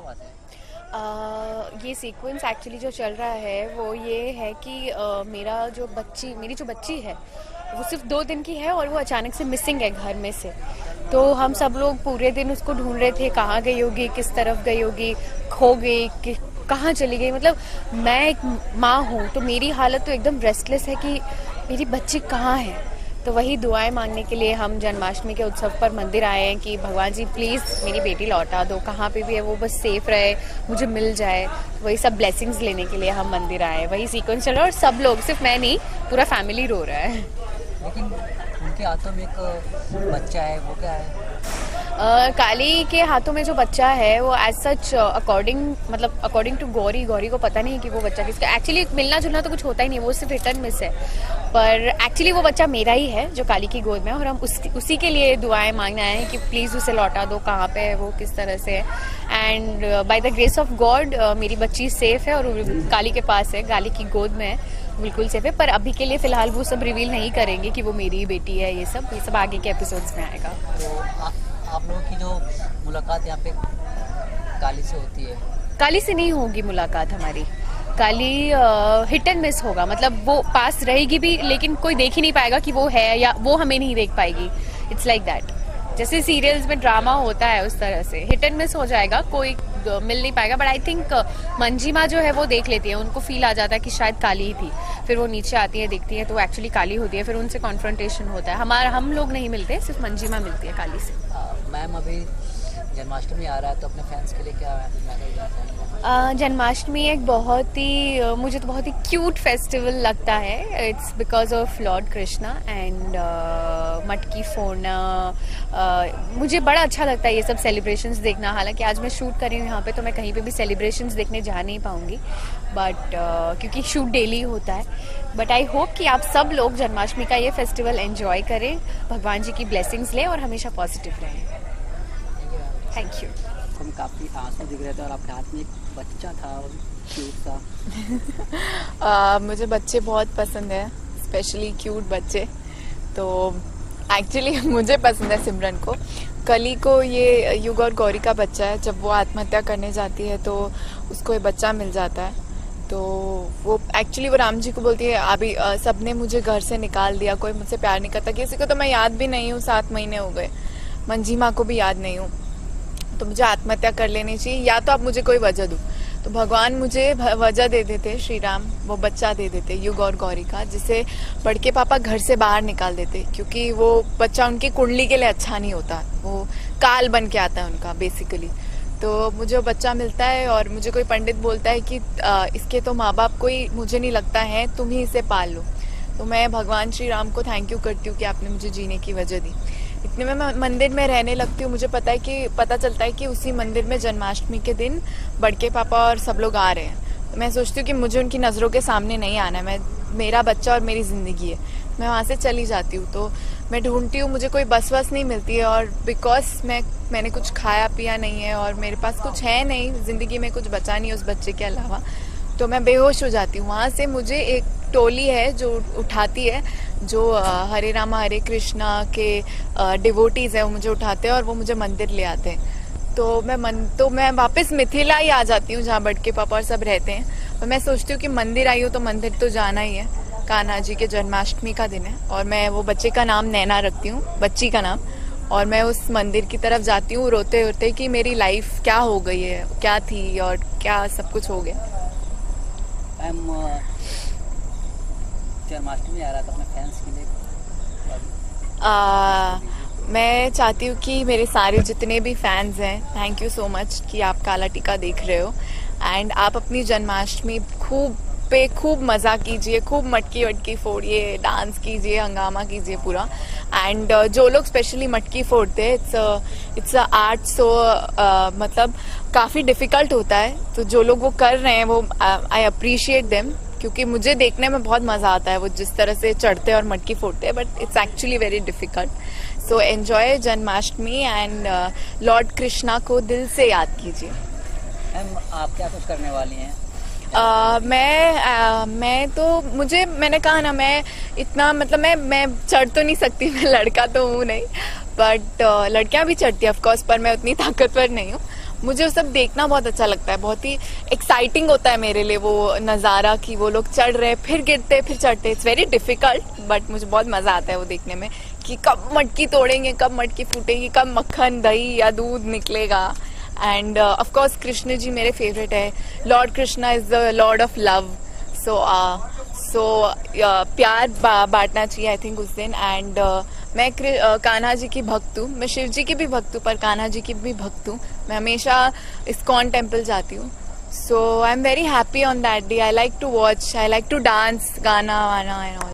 पास है? Uh, ये sequence actually जो चल रहा है वो ये है कि uh, मेरा जो बच्ची मेरी जो बच्ची है वो सिर्फ़ दो दिन की है और वो अचानक से मिसिंग है घर में से। तो हम सब लोग पूरे दिन उसको ढूंढ रहे थे कहाँ गई होगी किस तरफ़ गई होगी खो गई कि कहाँ चली गई? मतलब मैं एक माँ हूँ तो मेरी हालत तो एकदम रेस्टलेस है कि मेरी बच्ची कहाँ है? तो वही दुआएँ मांगने के लिए हम जन्माष्टमी के उत्सव पर मंदिर आए हैं कि भगवान जी प्लीज़ मेरी बेटी लौटा दो, कहाँ पे भी है वो बस सेफ़ रहे, मुझे मिल जाए। वही सब ब्लेसिंग्स लेने के लिए हम मंदिर आए वही सीक्वेंस चल रहा है और सब लोग, सिर्फ़ मैं नहीं, पूरा फैमिली रो रहा है। लेकिन उनके हाथों में एक बच्चा है, वो क्या है? काली के हाथों में जो बच्चा है वो एज सच अकॉर्डिंग मतलब अकॉर्डिंग टू गौरी गौरी को पता नहीं कि वो बच्चा किसका एक्चुअली मिलना जुलना तो कुछ होता ही नहीं वो सिर्फ़ रिटर्न मिस है। पर एक्चुअली वो बच्चा मेरा ही है जो काली की गोद में और हम उस, उसी के लिए दुआएँ मांगने आए हैं कि प्लीज़ उसे लौटा दो कहाँ पे है वो किस तरह से है। And by the grace of God मेरी बच्ची सेफ़ है और काली के पास है काली की गोद में है बिल्कुल सेफ़ है। पर अभी के लिए फ़िलहाल वो सब रिवील नहीं करेंगे कि वो मेरी ही बेटी है ये सब ये सब आगे के एपिसोड्स में आएगा। तो आप लोगों की जो मुलाकात यहाँ पे काली से होती है? काली से नहीं होगी मुलाकात हमारी। काली हिट एंड मिस होगा। मतलब वो पास रहेगी भी, लेकिन कोई देख ही नहीं पाएगा कि वो है या वो हमें नहीं देख पाएगी। इट्स लाइक दैट जैसे सीरियल्स में ड्रामा होता है उस तरह से। हिट एंड मिस हो जाएगा, कोई मिल नहीं पाएगा। बट आई थिंक मंजिमा जो है वो देख लेती है। उनको फील आ जाता है कि शायद काली ही थी। फिर वो नीचे आती है, देखती है तो एक्चुअली काली होती है। फिर उनसे कॉन्फ्रंटेशन होता है। हमारा, हम लोग नहीं मिलते, सिर्फ़ मंजिमा मिलती है काली से। मैम अभी जन्माष्टमी आ रहा है तो अपने फैंस के लिए क्या जन्माष्टमी एक बहुत ही मुझे तो बहुत ही क्यूट फेस्टिवल लगता है। It's because of Lord Krishna and मटकी फोड़ना मुझे बड़ा अच्छा लगता है ये सब सेलिब्रेशंस देखना। हालाँकि आज मैं शूट कर रही हूँ यहाँ पे तो मैं कहीं पे भी सेलिब्रेशंस देखने जा नहीं पाऊँगी। बट uh, क्योंकि शूट डेली होता है। बट आई होप कि आप सब लोग जन्माष्टमी का ये फेस्टिवल एंजॉय करें। भगवान जी की ब्लेसिंग्स लें और हमेशा पॉजिटिव रहें। थैंक यू हम काफ़ी आँसू दिख रहे थे और आपके हाथ में एक बच्चा था और क्यूट सा। आ, मुझे बच्चे बहुत पसंद है स्पेशली क्यूट बच्चे। तो एक्चुअली मुझे पसंद है सिमरन को। कली को ये युग और गौरी का बच्चा है जब वो आत्महत्या करने जाती है तो उसको ये बच्चा मिल जाता है। तो वो एक्चुअली वो राम जी को बोलती है अभी सबने मुझे घर से निकाल दिया कोई मुझसे प्यार नहीं करता। किसी को तो मैं याद भी नहीं हूँ सात महीने हो गए। मंजीमा को भी याद नहीं हूँ। तो मुझे आत्महत्या कर लेनी चाहिए या तो आप मुझे कोई वजह दो। तो भगवान मुझे वजह दे देते श्री राम वो बच्चा दे देते युग और गौरी का जिसे बड़के पापा घर से बाहर निकाल देते क्योंकि वो बच्चा उनकी कुंडली के लिए अच्छा नहीं होता वो काल बन के आता है उनका बेसिकली तो मुझे वो बच्चा मिलता है और मुझे कोई पंडित बोलता है कि आ, इसके तो माँ बाप कोई मुझे नहीं लगता है तुम ही इसे पाल लो। तो मैं भगवान श्री राम को थैंक यू करती हूँ कि आपने मुझे जीने की वजह दी। इतने में मैं मंदिर में रहने लगती हूँ, मुझे पता है कि, पता चलता है कि उसी मंदिर में जन्माष्टमी के दिन बड़के पापा और सब लोग आ रहे हैं। तो मैं सोचती हूँ कि मुझे उनकी नज़रों के सामने नहीं आना है। मैं, मेरा बच्चा और मेरी ज़िंदगी है। मैं वहाँ से चली जाती हूँ तो मैं ढूंढती हूँ, मुझे कोई बस वस नहीं मिलती है और बिकॉज़ मैं, मैंने कुछ खाया पिया नहीं है और मेरे पास कुछ है नहीं, ज़िंदगी में कुछ बचा नहीं उस बच्चे के अलावा तो मैं बेहोश हो जाती हूँ। वहाँ से मुझे एक टोली है जो उठाती है जो हरे रामा, हरे कृष्णा के डिवोटीज है, वो मुझे उठाते हैं और वो मुझे मंदिर ले आते हैं। तो मैं मन तो मैं वापस मिथिला ही आ जाती हूँ, जहाँ बटके पापा और सब रहते हैं। तो मैं सोचती हूँ कि मंदिर आई हूँ तो मंदिर तो जाना ही है। कान्हा जी के जन्माष्टमी का दिन है और मैं वो बच्चे का नाम नैना रखती हूँ, बच्ची का नाम। और मैं उस मंदिर की तरफ़ जाती हूँ रोते रोते कि मेरी लाइफ क्या हो गई है, क्या थी और क्या सब कुछ हो गया। आ रहा था अपने फैंस के लिए। आ, मैं चाहती हूँ कि मेरे सारे जितने भी फैंस हैं थैंक यू सो मच कि आप काला टीका देख रहे हो। एंड आप अपनी जन्माष्टमी खूब पे खूब मज़ा कीजिए खूब मटकी वटकी फोड़िए डांस कीजिए हंगामा कीजिए पूरा। एंड uh, जो लोग स्पेशली मटकी फोड़ते हैं इट्स इट्स आर्ट सो मतलब काफ़ी डिफ़िकल्ट होता है। तो जो लोग वो कर रहे हैं वो आई अप्रिशिएट देम क्योंकि मुझे देखने में बहुत मज़ा आता है वो जिस तरह से चढ़ते और मटकी फोड़ते हैं but it's actually very difficult so enjoy Janmashtami and Lord Krishna को दिल से याद कीजिए। मैम आप क्या कुछ करने वाली हैं? Uh, मैं uh, मैं तो मुझे मैंने कहा ना मैं इतना मतलब मैं मैं चढ़ तो नहीं सकती मैं लड़का तो हूँ नहीं बट uh, लड़कियाँ भी चढ़ती है ऑफकोर्स पर मैं उतनी ताकतवर नहीं हूँ। मुझे वो सब देखना बहुत अच्छा लगता है बहुत ही एक्साइटिंग होता है मेरे लिए वो नज़ारा कि वो लोग चढ़ रहे फिर गिरते फिर चढ़ते। इट्स वेरी डिफ़िकल्ट बट मुझे बहुत मज़ा आता है वो देखने में कि कब मटकी तोड़ेंगे कब मटकी फूटेगी कब मक्खन दही या दूध निकलेगा। एंड ऑफकोर्स कृष्ण जी मेरे फेवरेट है। Lord Krishna is the lord of love so so प्यार बांटना चाहिए आई थिंक उस दिन। एंड uh, मैं कान्हा जी की भक्त हूँ। मैं शिव जी की भी भक्त हूँ, पर कान्हा जी की भी भक्त हूँ। मैं हमेशा इस्कॉन टेंपल जाती हूँ। So I am very happy on that day I like to watch I like to dance गाना वाना एंड ऑल